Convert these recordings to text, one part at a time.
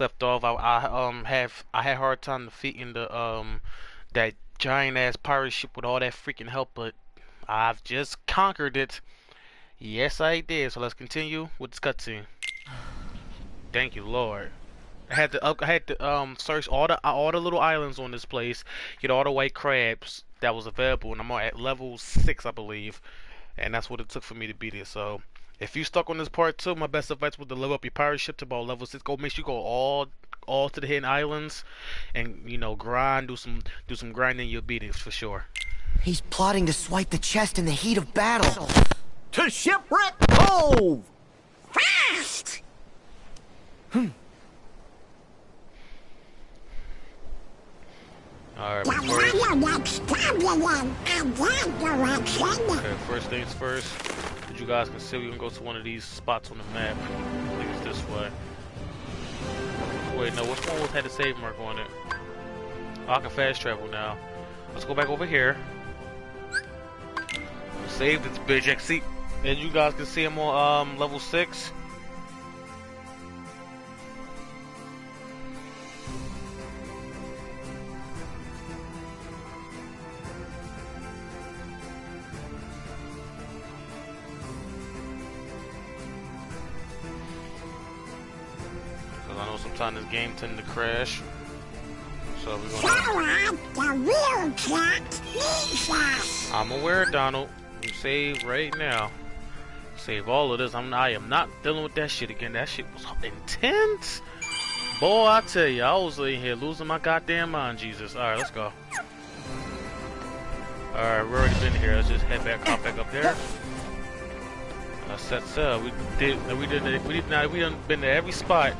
left off, I, I um have I had a hard time defeating the um that giant ass pirate ship with all that freaking help, but I've just conquered it. Yes, I did. So let's continue with this cutscene. Thank you, Lord. I had to I had to um search all the all the little islands on this place, get all the white crabs that was available, and I'm at level six, I believe, and that's what it took for me to beat it. So if you stuck on this part too, my best advice would to level up your pirate ship to about level six. Go make sure you go all all to the hidden islands, and you know grind, do some do some grinding. You'll beat it for sure. He's plotting to swipe the chest in the heat of battle. To Shipwreck Cove! Fast! Hmm. Alright, The lion explosion in that direction. Okay, first things first. You guys can see, we can go to one of these spots on the map. I think it's this way. Wait, no, which one had the save mark on it? Oh, I can fast travel now. Let's go back over here. Save this bitch. See, as you guys can see, I'm on um, level 6. Sometimes this game tend to crash. So we're gonna... on, the real plot needs us. I'm aware, Donald. You save right now. Save all of this. I'm. I am not dealing with that shit again. That shit was intense. Boy, I tell you, I was in here losing my goddamn mind. Jesus. All right, let's go. All right, we're already been here. Let's just head back, hop back up there. Uh, set sail. We did. We did. We did not. We done been to every spot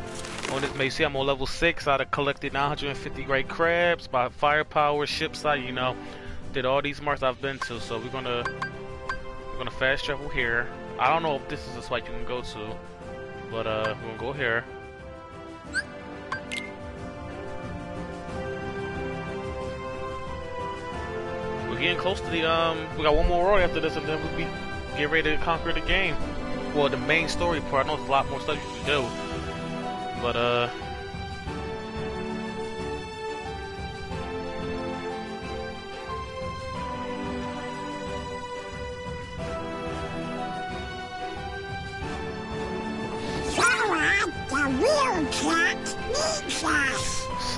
on this may See, I'm on level six. I done collected 950 great crabs by firepower, ship site. You know, did all these marks I've been to. So we're gonna we're gonna fast travel here. I don't know if this is a spot you can go to, but uh, we're gonna go here. We're getting close to the um. We got one more road after this, and then we'll be get ready to conquer the game. Well, the main story part. I know there's a lot more stuff you can do, but uh.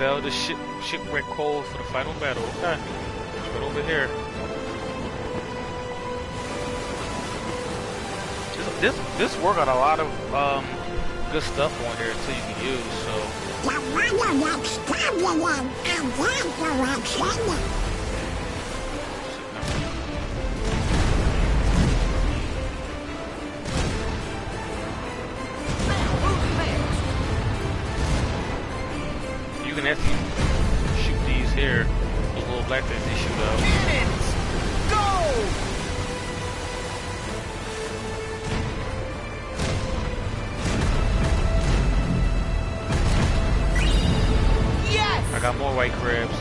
Sell the ship Shipwreck Cove for the final battle. Okay, right over here. This this this work got a lot of um good stuff on here too you can use. So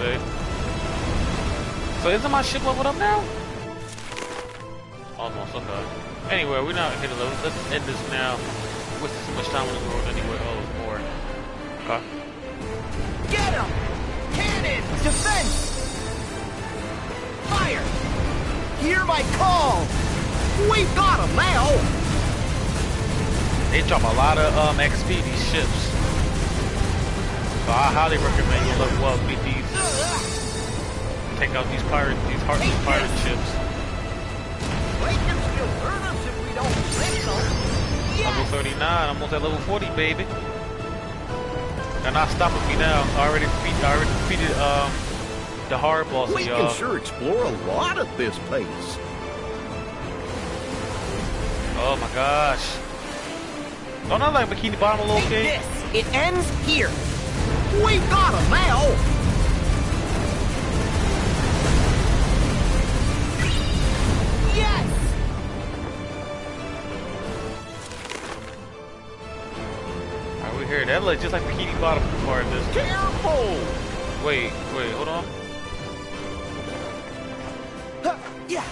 eh? So isn't my ship leveled up now? Almost, okay. Anyway, we're not hitting level. Let's end this now. Wasting so much time on the road anyway. Oh, there's more. Okay. Get him! Cannon! Defense! Fire! Hear my call! We've got him now! They drop a lot of um XP these ships. So I highly recommend you level up beat these. Take out these pirate these heartless pirate ships. They can still hurt us if we don't break them. Level 39, almost at level 40, baby. They're not stopping me now. I already defeat, I already defeated um the hard bosses, We y'all. can sure explore a lot at this place. Oh my gosh. Don't I like Bikini Bottom a little Take kid? this! It ends here! We've got him now! Yes! Alright, we here. That looks just like Bikini Bottom part of this. Careful! Wait, wait, hold on. Yeah!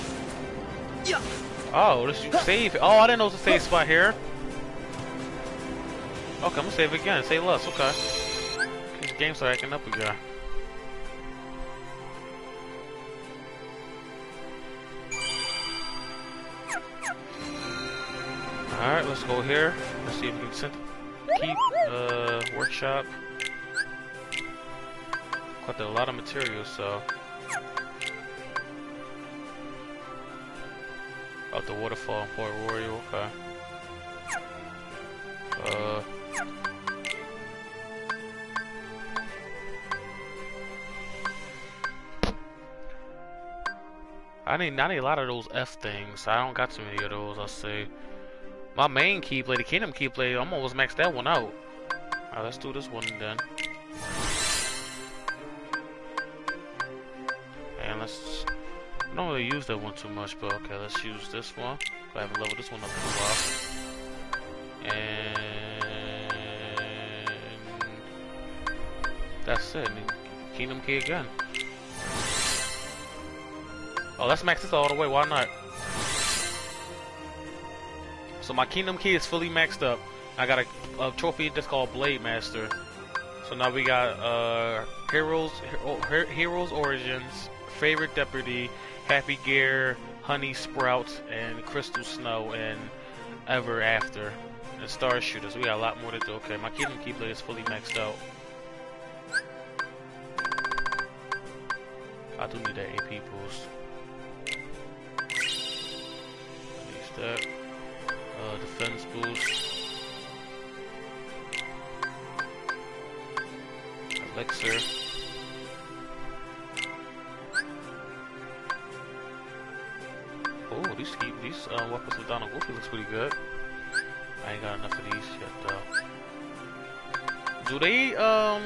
Yeah! Oh, this you save. Oh, I didn't know it was a save spot here. Okay, I'm gonna save again. Save less. Okay. Game started acting up again. Alright, let's go here. Let's see if we can keep uh workshop. Collected a lot of materials, so Out the waterfall Port Royal, okay. Uh I need I need a lot of those F things. I don't got too many of those, I'll say. My main Keyblade, the Kingdom Keyblade, I'm almost maxed that one out. Alright, let's do this one then. And let's I don't really use that one too much, but okay, let's use this one. I haven't leveled this one up in a while. And that's it. Kingdom Key again. Oh, let's max this all the way. Why not? So my Kingdom Key is fully maxed up. I got a, a trophy that's called Blade Master. So now we got uh, Heroes, Hero, Heroes Origins, Favorite Deputy, Happy Gear, Honey Sprouts, and Crystal Snow, and Ever After, and Star Shooters. We got a lot more to do. Okay, my Kingdom Keyblade is fully maxed out. I do need that AP boost. That. Uh, defense boost. Elixir. Oh, these these uh, weapons of Donald Goofy looks pretty good. I ain't got enough of these yet though. Do they um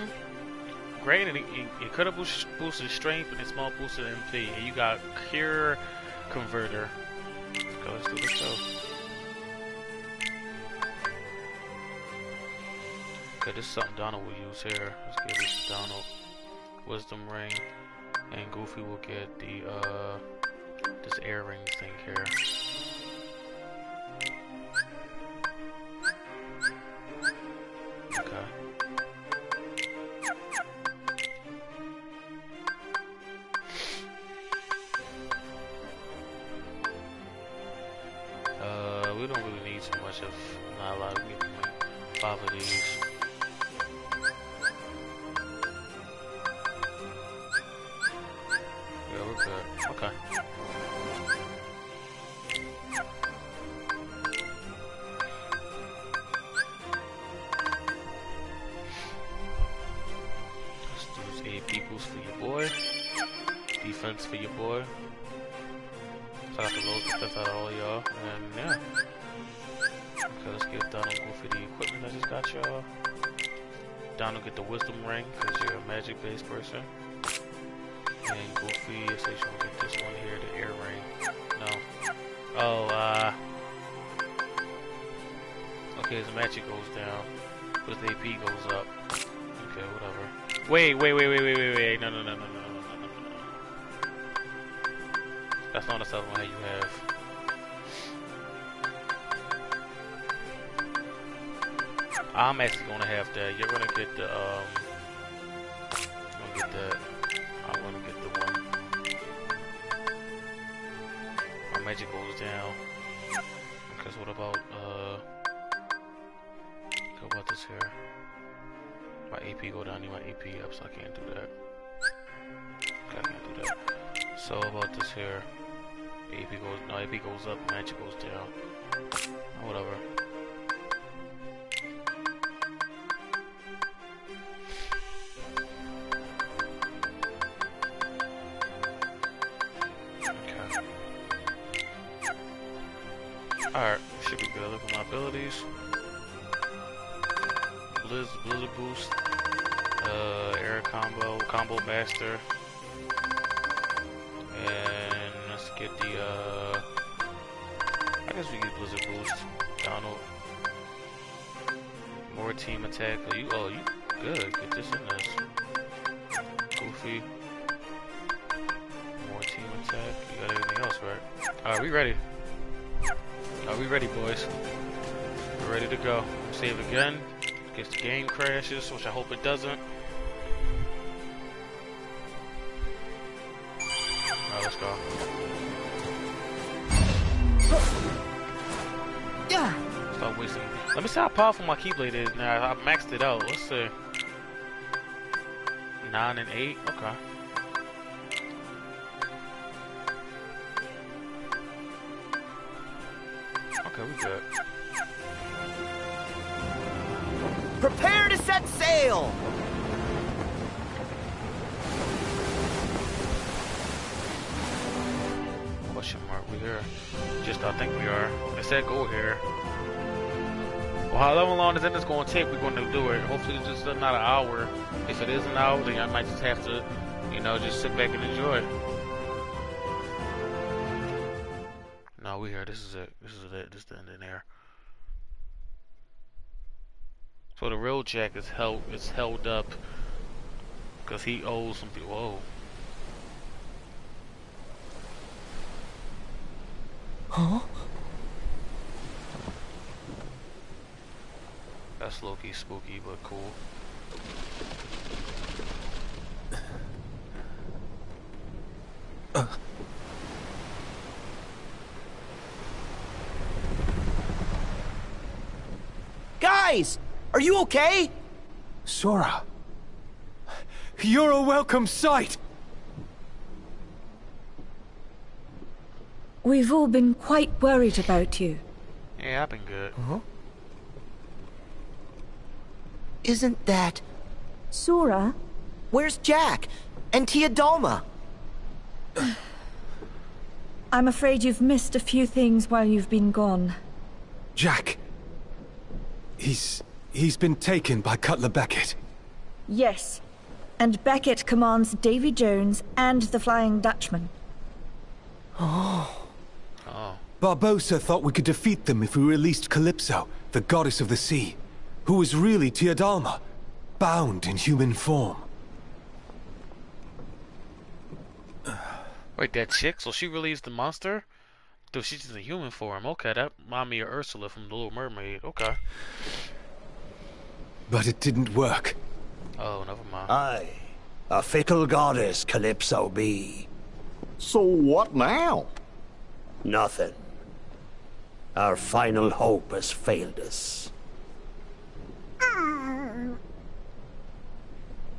great and incredible boosted strength and a small boosted MP and you got cure converter. Let's go, let's do the show. Okay, this is something Donald will use here. Let's give this to Donald. Wisdom ring. And Goofy will get the uh this air ring thing here. wait, wait, wait, wait, wait, wait, wait. No, no, no, no, no, no, no, no. That's not a cell phone you have. I'm actually gonna have that. You're gonna get the um. I'm gonna get that. I'm gonna get the one. My magic goes down. Cause what about uh? How about this here? My AP go down. Need my AP up, so I can't do that. Okay, I can't do that. So about this here? AP goes no AP goes up, magic goes down. Whatever. Alright, should be good. Look at my abilities. Blizz, Blizzard Boost. Uh, Air Combo, Combo Master. And let's get the, uh... I guess we get Blizzard Boost. Donald. More Team Attack. Oh, you, oh, you good. Get this in this. Goofy. More Team Attack. You got everything else, right? Alright, we ready. Are we ready, boys? We're ready to go. Save again. Guess the game crashes, which I hope it doesn't. Alright, let's go. Yeah. Stop wasting. Let me see how powerful my Keyblade is now. I maxed it out. Let's see. 9 and 8? Okay. Okay, we good. It said go here. Well, however long this is going to take, we're going to do it. Hopefully, it's just not an hour. If it is an hour, then I might just have to, you know, just sit back and enjoy. No, we here. This is it. This is it. This is the end in there. So the real Jack is held is held up because he owes some people. Whoa. Huh? That's low-key spooky, but cool. Guys! Are you okay? Sora. You're a welcome sight! We've all been quite worried about you. Yeah, I've been good. Uh-huh. Isn't that... Sora? Where's Jack? And Tia Dalma? I'm afraid you've missed a few things while you've been gone. Jack. He's... he's been taken by Cutler Beckett. Yes. And Beckett commands Davy Jones and the Flying Dutchman. Oh. Barbossa thought we could defeat them if we released Calypso, the goddess of the sea, who was really Tia Dalma, bound in human form. Wait, that chick? So she really is the monster? Dude, she's just a human form. Okay, that remind me of Ursula from The Little Mermaid. Okay. But it didn't work. Oh, never mind. Aye. A fickle goddess Calypso be. So what now? Nothing. Our final hope has failed us.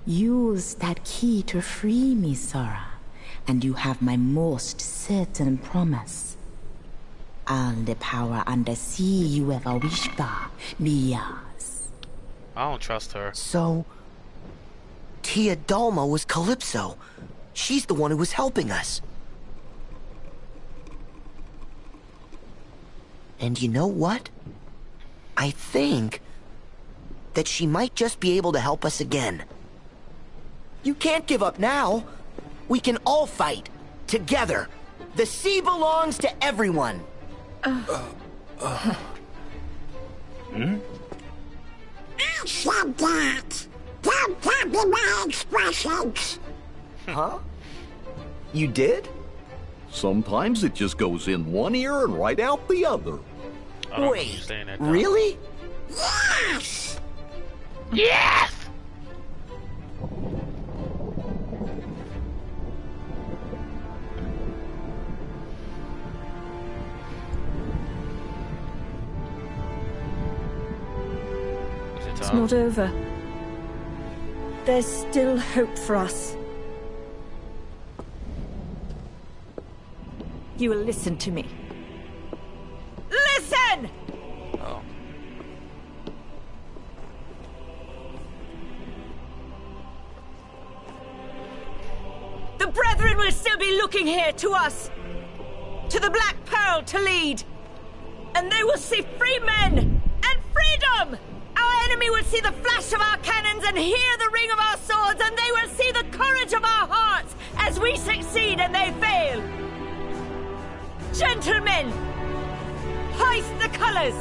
Use that key to free me, Sora, and you have my most certain promise. All the power under sea you ever wished for be yours. I don't trust her. So... Tia Dalma was Calypso. She's the one who was helping us. And you know what? I think that she might just be able to help us again. You can't give up now. We can all fight. Together. The sea belongs to everyone. Uh. Uh. Hmm. I said that. Don't copy my expressions. Huh? You did? Sometimes it just goes in one ear and right out the other. Wait, understand that. though. really? Yes. Yes! It It's time? not over. There's still hope for us. You will listen to me. Listen! Brethren will still be looking here to us. To the Black Pearl to lead. And they will see free men and freedom! Our enemy will see the flash of our cannons and hear the ring of our swords, and they will see the courage of our hearts as we succeed and they fail. Gentlemen, hoist the colors!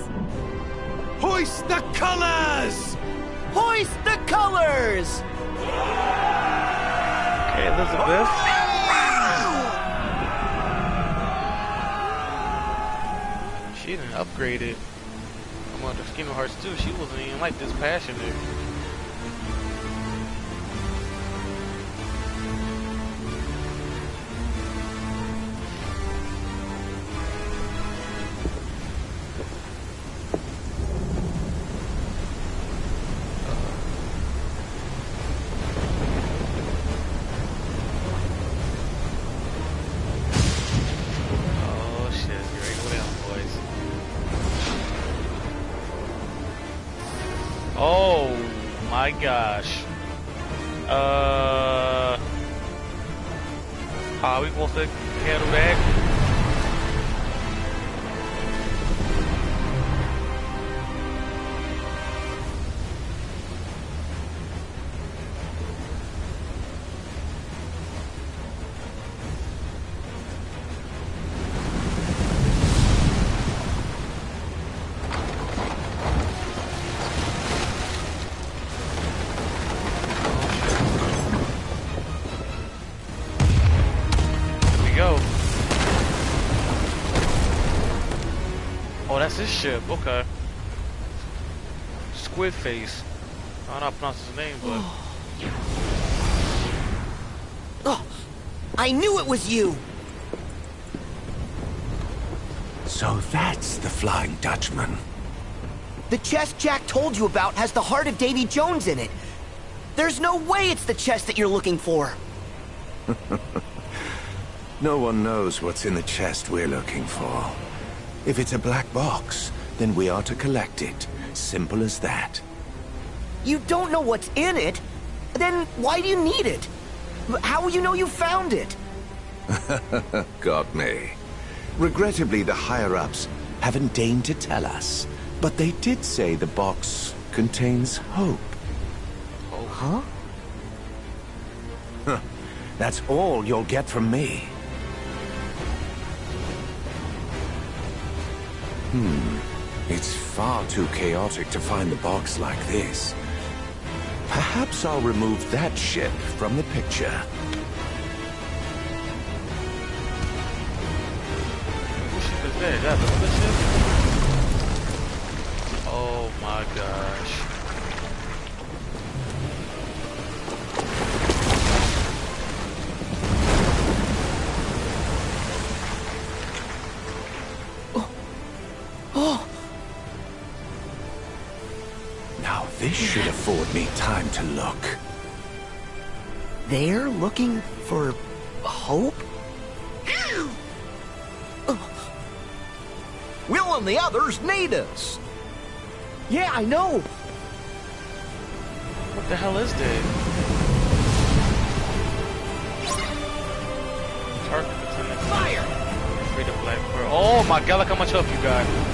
Hoist the colors! Hoist the colors! Okay, Elizabeth. She didn't upgrade it. I'm on the Kingdom Hearts 2. She wasn't even like this passionate. That's ship. Okay. Squid Face. I don't know how to pronounce his name, but Oh, I knew it was you! So that's the Flying Dutchman. The chest Jack told you about has the heart of Davy Jones in it. There's no way it's the chest that you're looking for. No one knows what's in the chest we're looking for. If it's a black box, then we are to collect it. Simple as that. You don't know what's in it? Then why do you need it? How will you know you found it? Got me. Regrettably, the higher-ups haven't deigned to tell us. But they did say the box contains hope. Oh, Huh? That's all you'll get from me. Hmm. It's far too chaotic to find the box like this. Perhaps I'll remove that ship from the picture. Oh my gosh. Should afford me time to look. they're looking for hope? Will and the others need us. Yeah, I know. What the hell is that? Target Lieutenant Fire! Freedom Black Pearl. Oh my god, look how much help you got.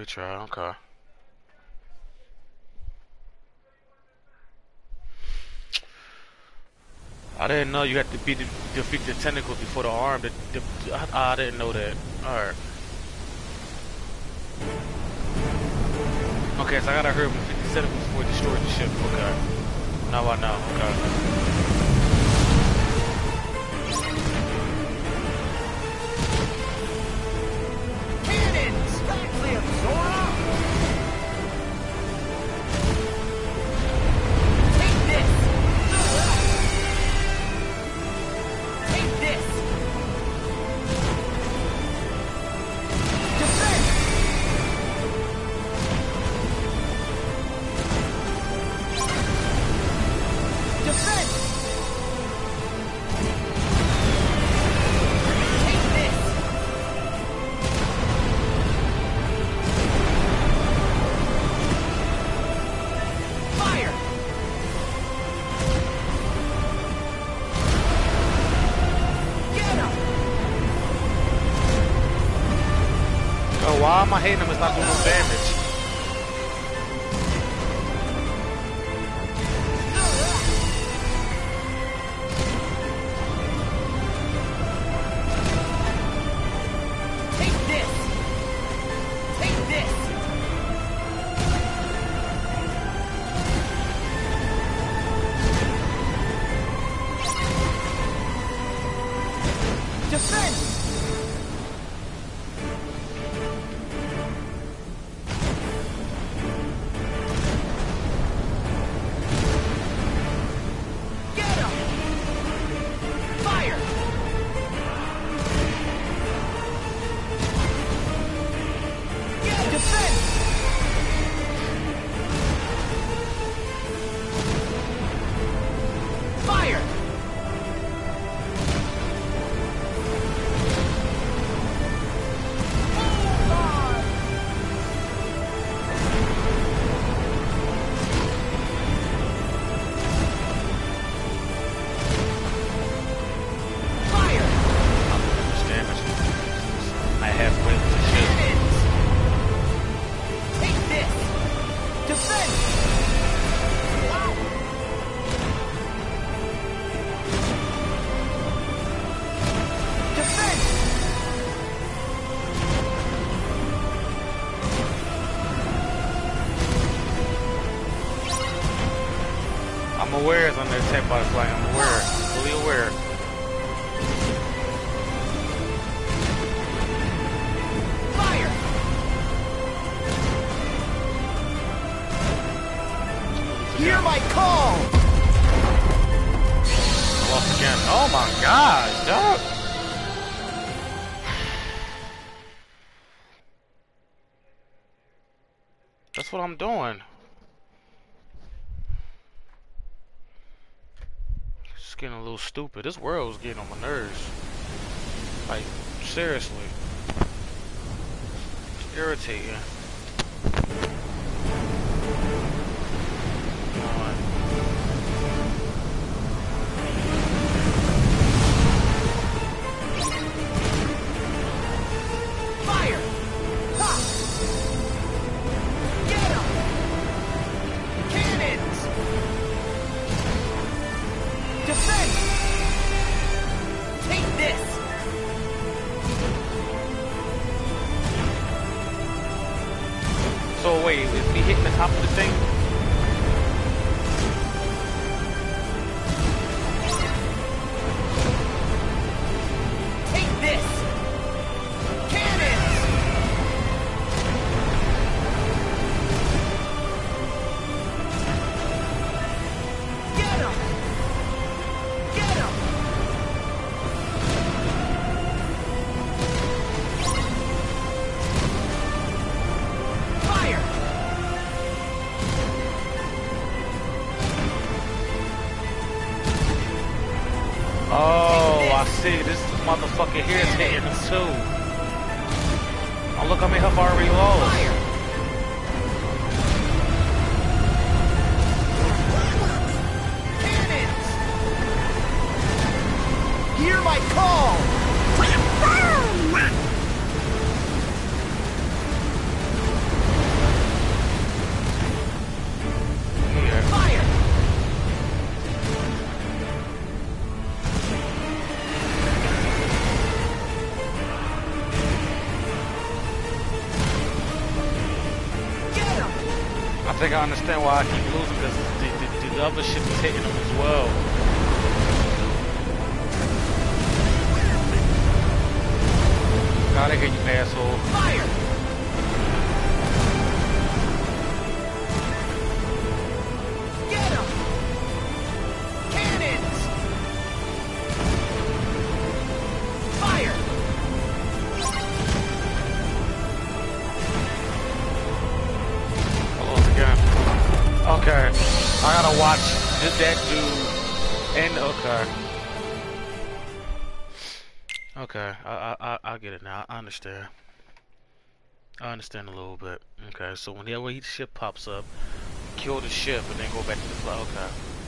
Retry, retry, okay. I didn't know you had to beat the, defeat the tentacles before the arm. The, the, I, I didn't know that. Alright. Okay, so I gotta and the tentacles before it destroys the ship. Okay. Now I know. Okay. Cannons! Back hitting him? Not doing no damage. I'm aware it's under attack by the flag. I'm aware. Fully aware. Fire! Hear my call! Lost again. Oh my god, dog. That's what I'm doing. It's getting a little stupid. This world's getting on my nerves. Like, seriously. It's irritating. Come see. This motherfucker here is hitting too. Oh, look, I made her already! Cannons! Hear my call! I understand why I keep losing because the, the, the other ship is hitting them as well. Gotta hit you, asshole. Fire! Understand. I understand a little bit. Okay, so whenever each ship pops up, kill the ship and then go back to the fly. Okay.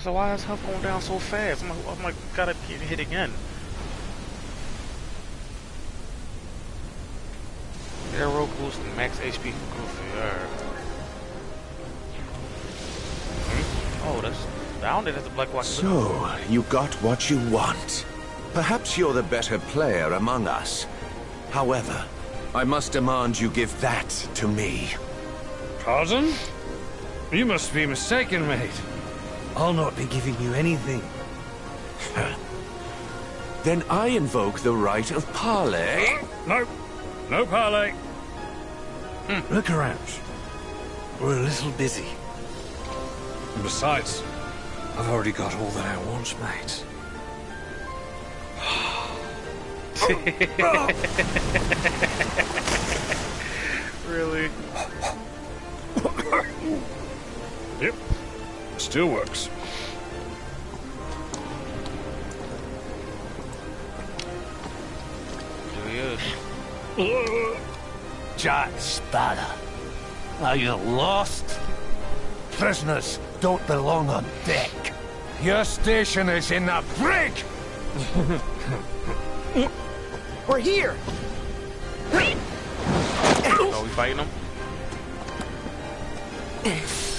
I was wondering, so why is health going down so fast? I'm like, I'm like gotta get hit again. Arrow boost and max HP for Goofy. Alright. Hmm? Oh, that's. I don't think that's the Black Watch. So, you got what you want. Perhaps you're the better player among us. However, I must demand you give that to me. Cousin? You must be mistaken, mate. I'll not be giving you anything. Then I invoke the right of parley. No, no parley. Hmm. Look around. We're a little busy. And besides, I've already got all that I want, mate. Really? Yep. Still works. There he is. Jack Sparrow. Are you lost? Prisoners don't belong on deck. Your station is in the brig! We're here! Are we fighting him?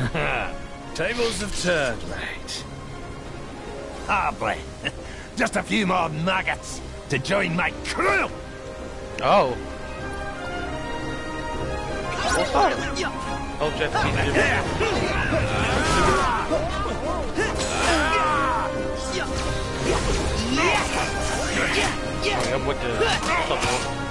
Tables have turned, mate. Ah, Hardly. Just a few more nuggets to join my crew! Oh. What's that? Oh, Jeff, Sorry, I'm with the... Stop,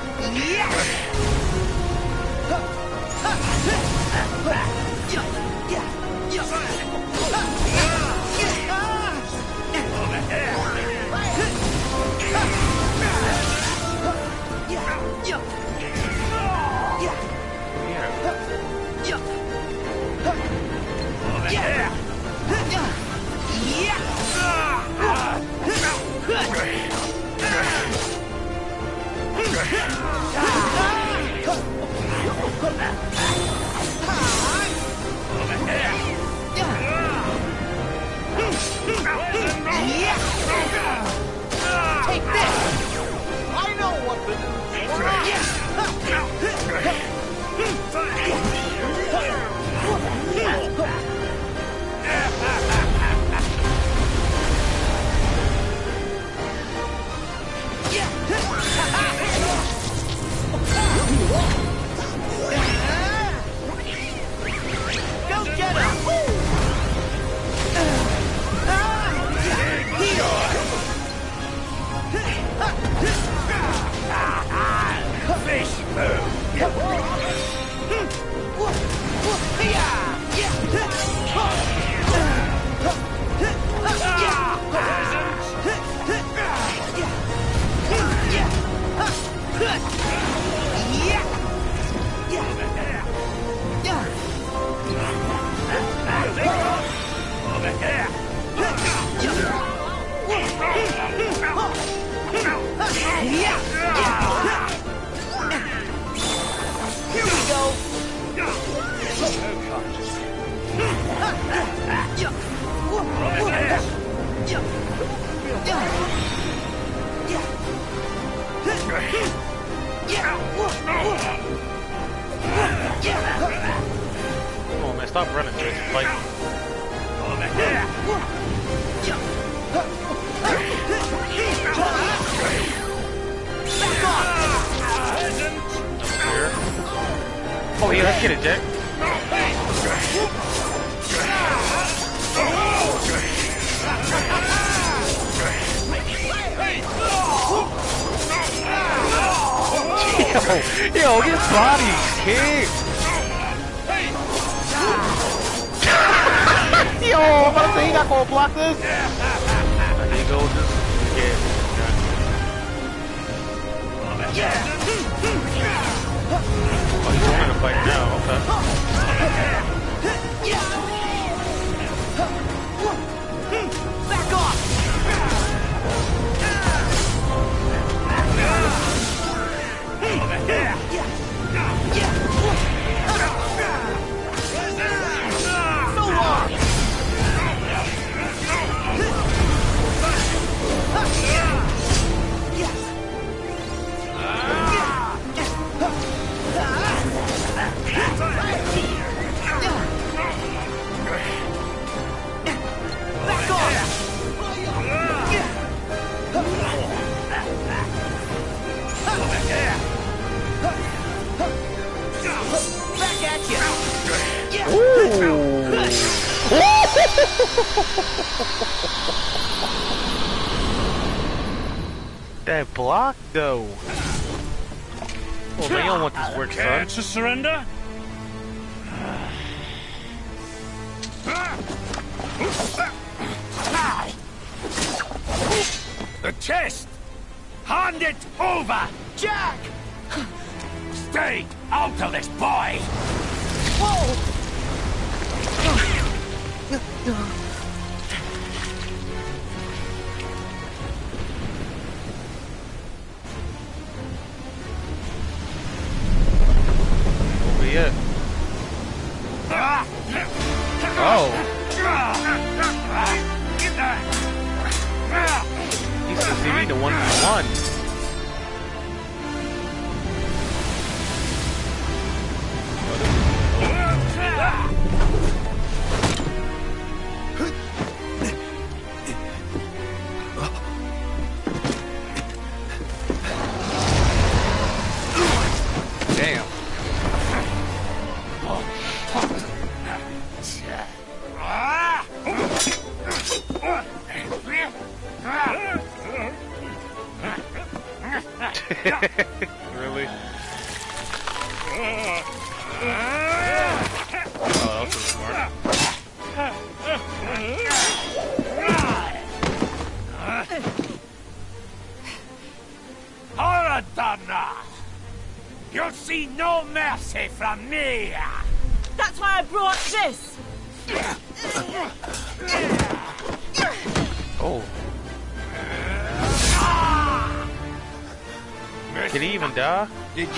Take this! I know what to do! Yeah!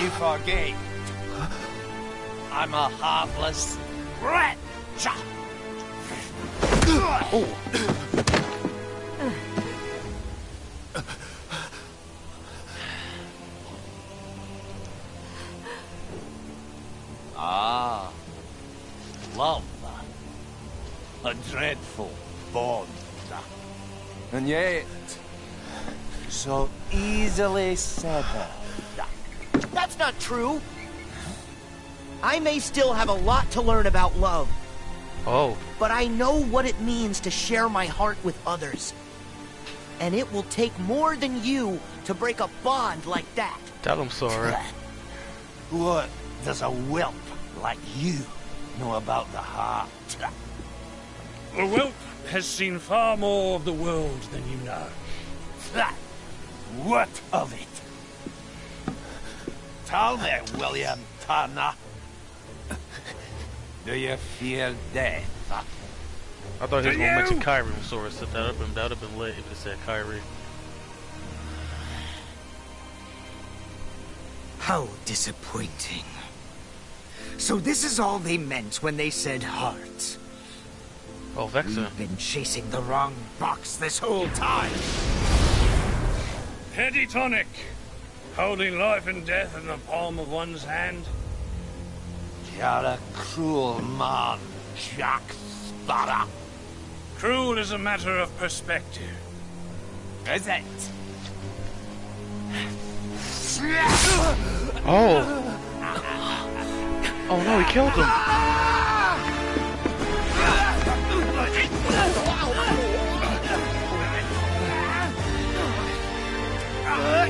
You forget? I'm a heartless wretch! Oh. Ah, love. A dreadful bond. And yet, so easily severed. That's not true. I may still have a lot to learn about love, Oh. but I know what it means to share my heart with others. And it will take more than you to break a bond like that. Tell him sorry. What does a whelp like you know about the heart? The whelp has seen far more of the world than you know. What of it? Tell me, William Turner. Do you fear death? I thought he was Do gonna mention you? Kairi when Sora said that. That would have that would've been lit if it said Kairi. How disappointing. So this is all they meant when they said heart. Oh, Vexen. You've been chasing the wrong box this whole time. Heady tonic. Holding life and death in the palm of one's hand. You're a cruel man, Jack Sparrow. Cruel is a matter of perspective. Is it? Oh. Oh no, he killed him.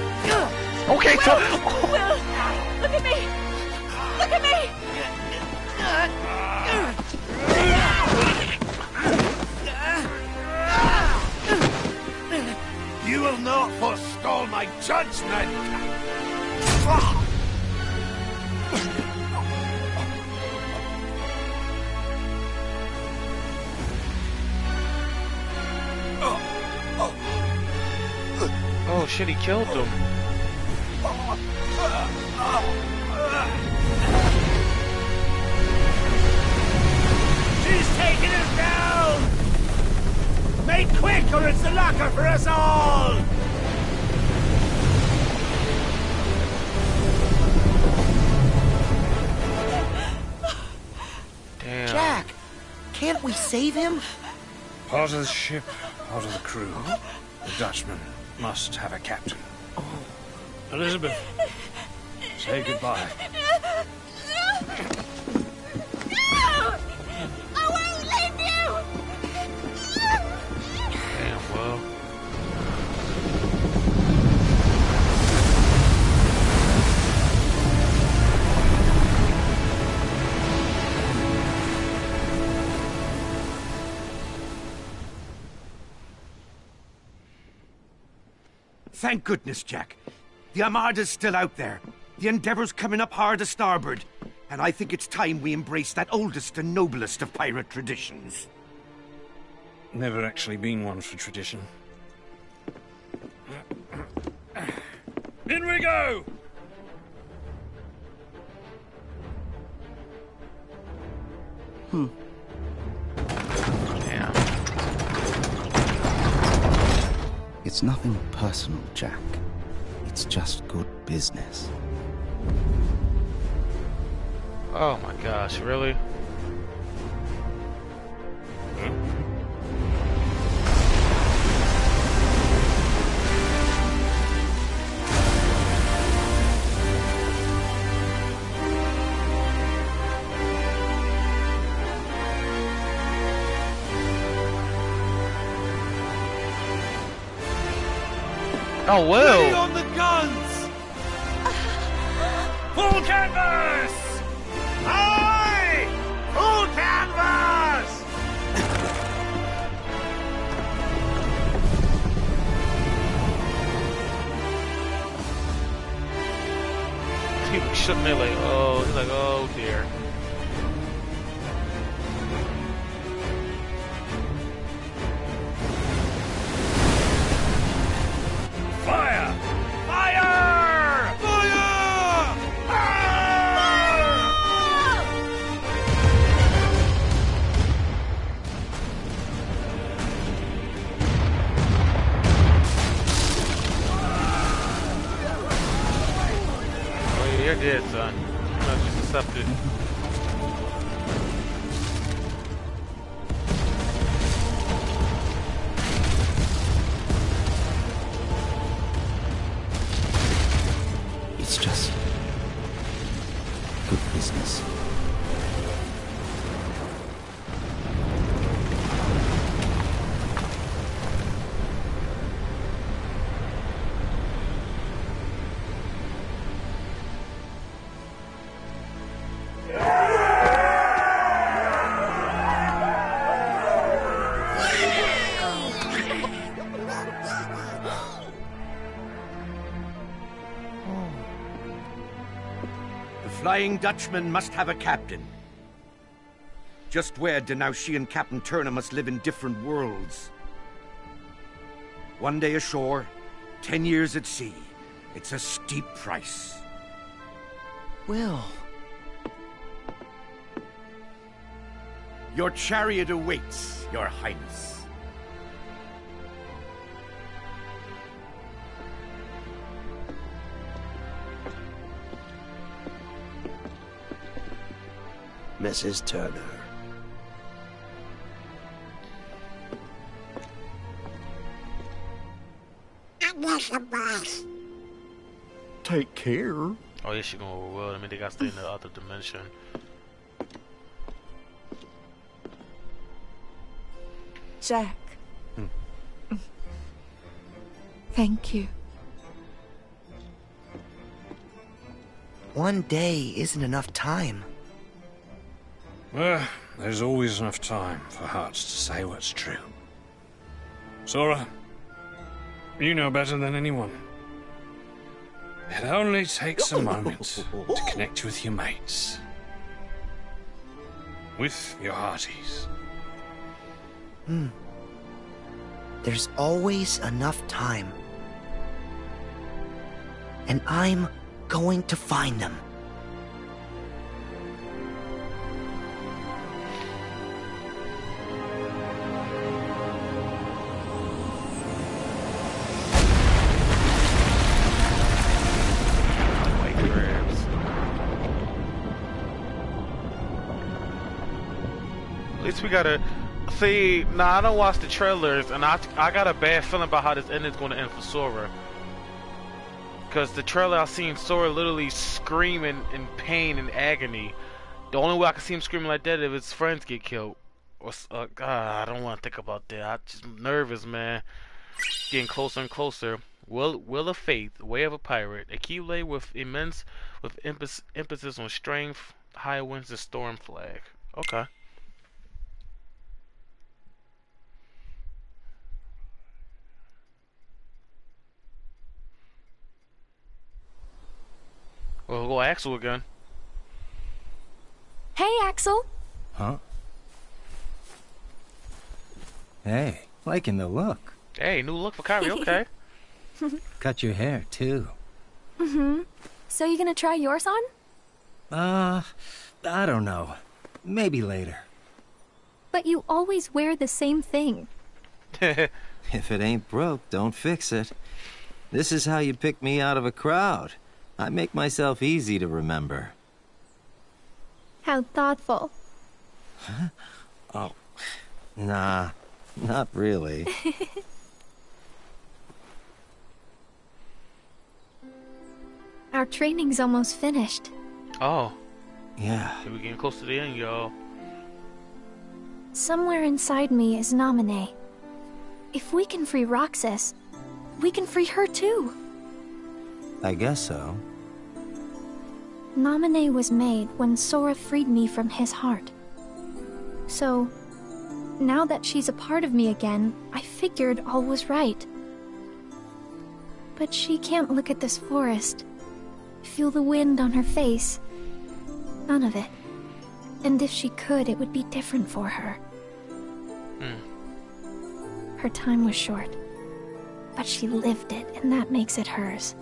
Okay, so oh, Will! Look at me! Look at me! You will not forestall my judgment! Oh shit, he killed him. She's taking us down! Make quick or it's the locker for us all! Damn. Jack, can't we save him? Part of the ship, part of the crew. The Dutchman must have a captain. Elizabeth, say goodbye. No! I won't leave you! Damn, well. Thank goodness, Jack. The Armada's still out there. The Endeavor's coming up hard to starboard. And I think it's time we embrace that oldest and noblest of pirate traditions. Never actually been one for tradition. In we go! Hmm. Damn. It's nothing personal, Jack. It's just good business. Oh my gosh, really? Oh, well. Full canvas! Aye! Full canvas! People shook me like, oh, he's like, oh dear. Flying Dutchman must have a captain. Just where Denaushi and Captain Turner must live in different worlds. One day ashore, ten years at sea. It's a steep price. Will. Your chariot awaits, Your Highness. Mrs. Turner. I'm not the boss. Take care. Oh, yeah, she going overworld. I mean, they got to stay in the other dimension. Jack. Hmm. Thank you. One day isn't enough time. Well, there's always enough time for hearts to say what's true. Sora, you know better than anyone. It only takes a moment to connect with your mates. With your hearties. Hmm. There's always enough time. And I'm going to find them. Gotta see. Nah, I don't watch the trailers, and I I got a bad feeling about how this ending's gonna end for Sora. Cause the trailer I seen Sora literally screaming in pain and agony. The only way I can see him screaming like that if his friends get killed. Or uh, God, I don't want to think about that. I'm just nervous, man. Getting closer and closer. Will Will of Faith, Way of a Pirate, a keyway with immense, with emphasis on strength, high winds, and storm flag. Okay. Well, we'll go Axel again. Hey, Axel. Huh? Hey, liking the look. Hey, new look for Kairi. Okay. Cut your hair, too. mm-hmm. So you gonna try yours on? Uh, I don't know. Maybe later. But you always wear the same thing. If it ain't broke, don't fix it. This is how you pick me out of a crowd. I make myself easy to remember. How thoughtful. Oh, nah, not really. Our training's almost finished. oh, yeah. we're getting close to the end, y'all. Somewhere inside me is Naminé. If we can free Roxas, we can free her too. I guess so. Naminé was made when Sora freed me from his heart. So, now that she's a part of me again, I figured all was right. But she can't look at this forest, feel the wind on her face. None of it. And if she could, it would be different for her. Hmm. Her time was short. But she lived it, and that makes it hers.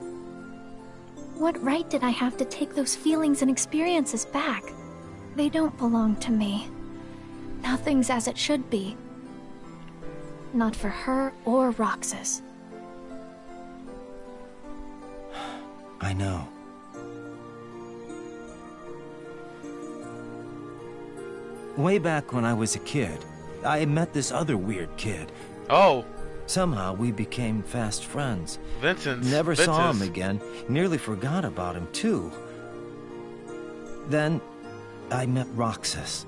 What right did I have to take those feelings and experiences back? They don't belong to me. Nothing's as it should be. Not for her or Roxas. I know. Way back when I was a kid, I met this other weird kid. Oh. Somehow we became fast friends. Vincent. Never saw him again. Nearly forgot about him, too. Then I met Roxas.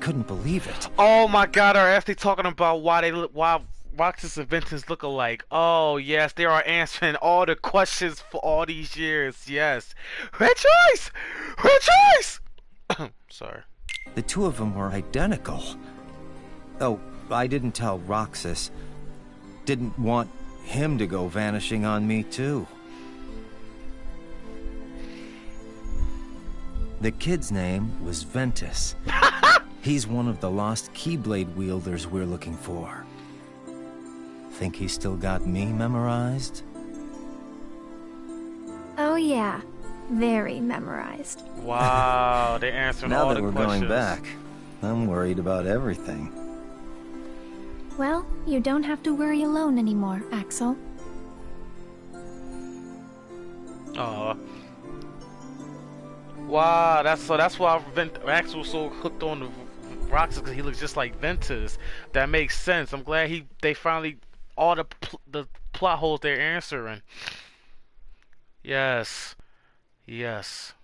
Couldn't believe it. Oh my God! Are actually talking about why they why Roxas and Vincent look alike? Oh yes, they are answering all the questions for all these years. Yes, rejoice, rejoice. Sorry. The two of them were identical. Oh, I didn't tell Roxas. Didn't want him to go vanishing on me, too. The kid's name was Ventus. he's one of the lost Keyblade wielders we're looking for. Think he's still got me memorized? Oh, yeah. Very memorized. Wow, they answering now all that the we're going back, I'm worried about everything. Well, you don't have to worry alone anymore, Axel. Aw. Wow, that's so. That's why Vent, Max was so hooked on the Roxas because he looks just like Ventus. That makes sense. I'm glad he they finally all the pl- the plot holes they're answering. Yes, yes.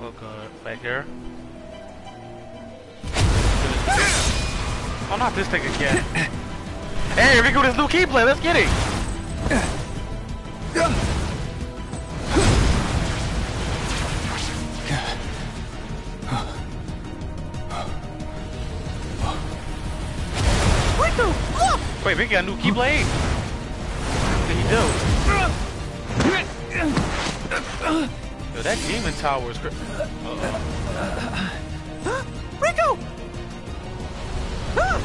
Oh god, back here. Oh, not this thing again. hey, we go this new keyblade, let's get it! Riku, look! Wait, Riku got a new keyblade? What did he do? Yo, that demon tower is great. Uh, uh, Riku! Uh,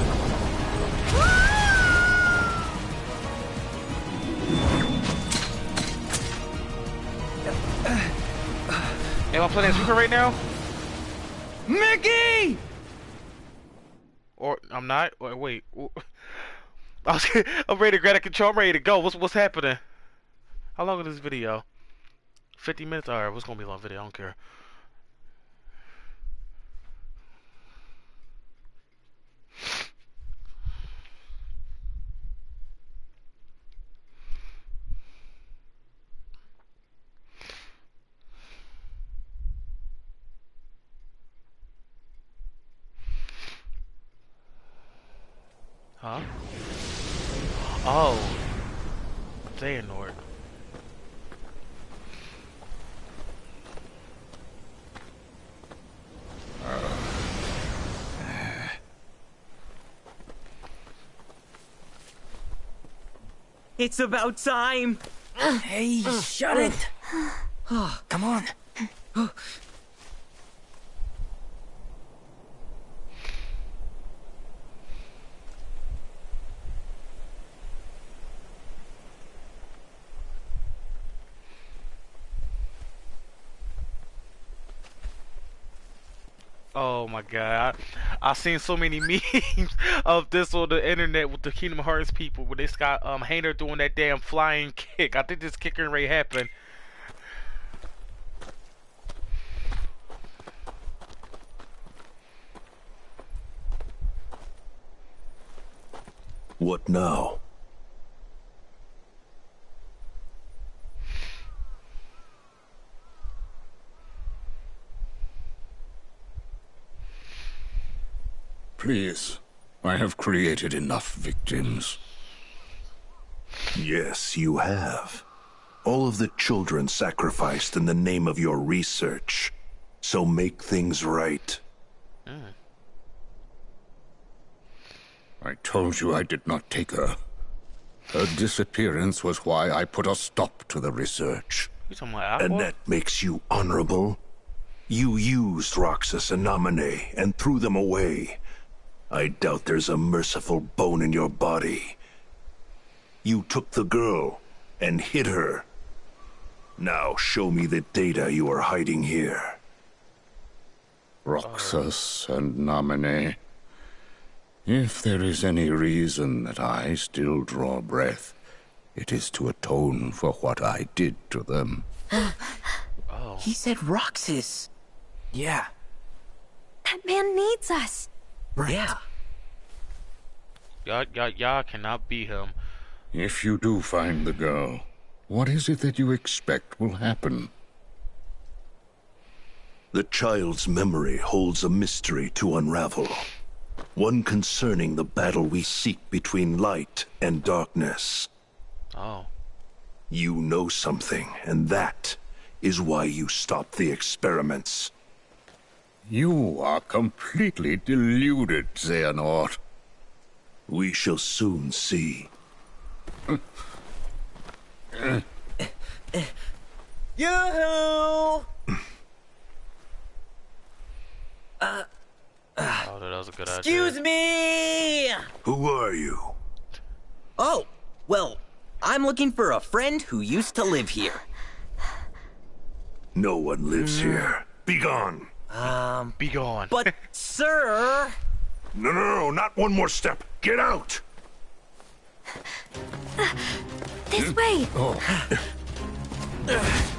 Am I playing Super right now? Mickey! Or I'm not? Wait, wait. I I'm ready to grab the control. I'm ready to go. What's what's happening? How long is this video? 50 minutes? Alright, what's gonna be a long video? I don't care. Huh? Oh. Xehanort. It's about time. Hey, shut it. Come on. Oh my god. I, I've seen so many memes of this on the internet with the Kingdom Hearts people where they got um Hayner doing that damn flying kick. I think this kicker already happened. What now? Please. I have created enough victims. Yes, you have. All of the children sacrificed in the name of your research. So make things right. Hmm. I told you I did not take her. Her disappearance was why I put a stop to the research. You And that makes you honorable? You used Roxas and Naminé and threw them away. I doubt there's a merciful bone in your body. You took the girl and hid her. Now show me the data you are hiding here. Roxas and Naminé. If there is any reason that I still draw breath, it is to atone for what I did to them. oh. He said Roxas. Yeah. That man needs us. Yeah. Y'all, y'all, y'all cannot beat him. If you do find the girl, what is it that you expect will happen? The child's memory holds a mystery to unravel. One concerning the battle we seek between light and darkness. Oh. You know something, and that is why you stopped the experiments. You are completely deluded, Xehanort. We shall soon see. Yoo-hoo! Oh, that was a good idea. Excuse me! Who are you? Oh, well, I'm looking for a friend who used to live here. No one lives mm. here. Begone. Um, Be gone. but, sir... No, no, no, not one more step. Get out! This hmm? way! Oh.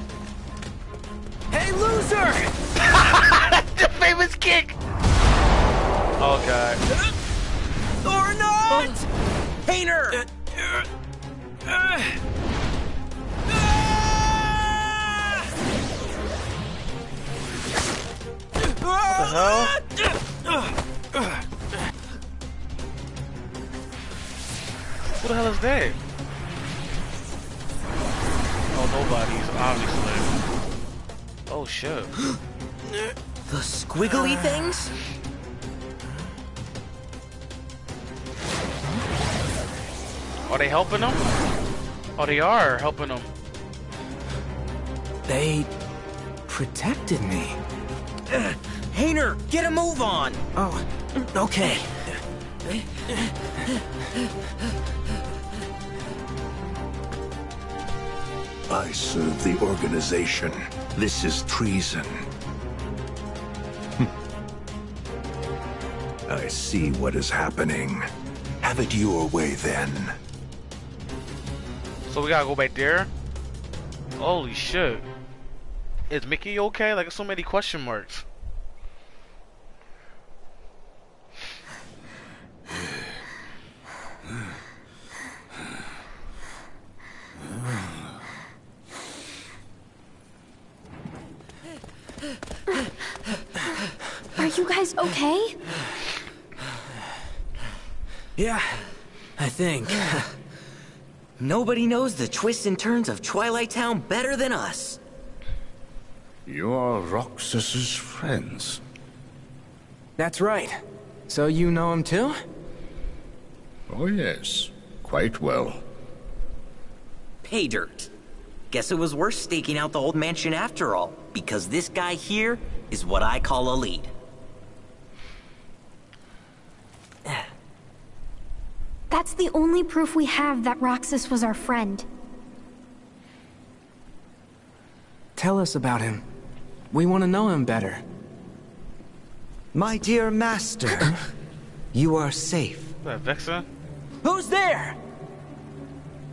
Hey, loser! the famous kick! Okay. God. Or not! Oh. Painter! What the hell? Who the hell is that? Oh, nobody's, obviously. Oh, shit. The squiggly things? Are they helping them? Oh, they are helping them. They protected me. Hayner, get a move on! Oh, okay. I serve the organization. This is treason. I see what is happening. Have it your way then. So we gotta go back there? Holy shit. Is Mickey okay? Like, so many question marks. Are you guys okay? Yeah, I think. Nobody knows the twists and turns of Twilight Town better than us. You are Roxas's friends. That's right. So you know him too? Oh, yes. Quite well. Pay dirt. Guess it was worth staking out the old mansion after all, because this guy here is what I call a lead. That's the only proof we have that Roxas was our friend. Tell us about him. We want to know him better. My dear master, you are safe. That Vexa? Who's there?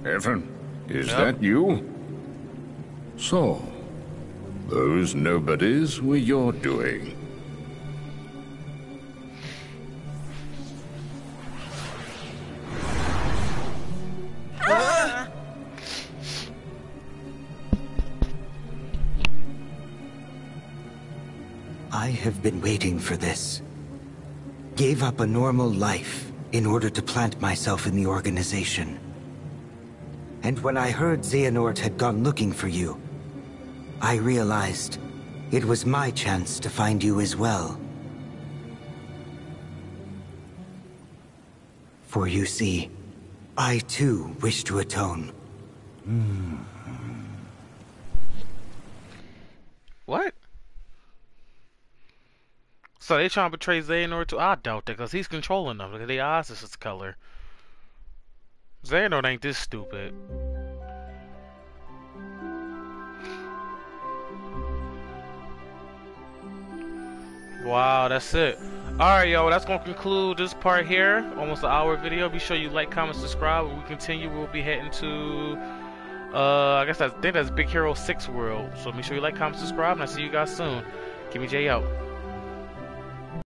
Even, is Yep. that you? So, those nobodies were your doing. Have been waiting for this. gave up a normal life in order to plant myself in the organization. And when I heard Xehanort had gone looking for you, I realized it was my chance to find you as well. For you see, I too wish to atone. Hmm. What? So they trying to betray Xehanort too? I doubt that, because he's controlling them. because at the eyes is his color. Xehanort ain't this stupid. Wow, that's it. Alright, yo, that's going to conclude this part here. Almost an hour video. Be sure you like, comment, subscribe. When we continue, we'll be heading to... Uh, I guess that's, I think that's Big Hero 6 World. So make sure you like, comment, subscribe, and I'll see you guys soon. Give me J out.